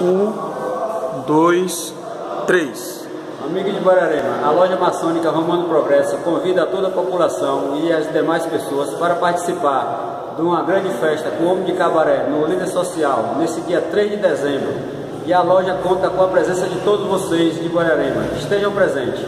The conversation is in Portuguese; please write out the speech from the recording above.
Um, dois, três. Amigo de Bararema, a loja maçônica Romano Progresso convida toda a população e as demais pessoas para participar de uma grande festa com o Homem de Cabaré no Líder Social, nesse dia 3 de dezembro. E a loja conta com a presença de todos vocês de Guararema. Estejam presentes.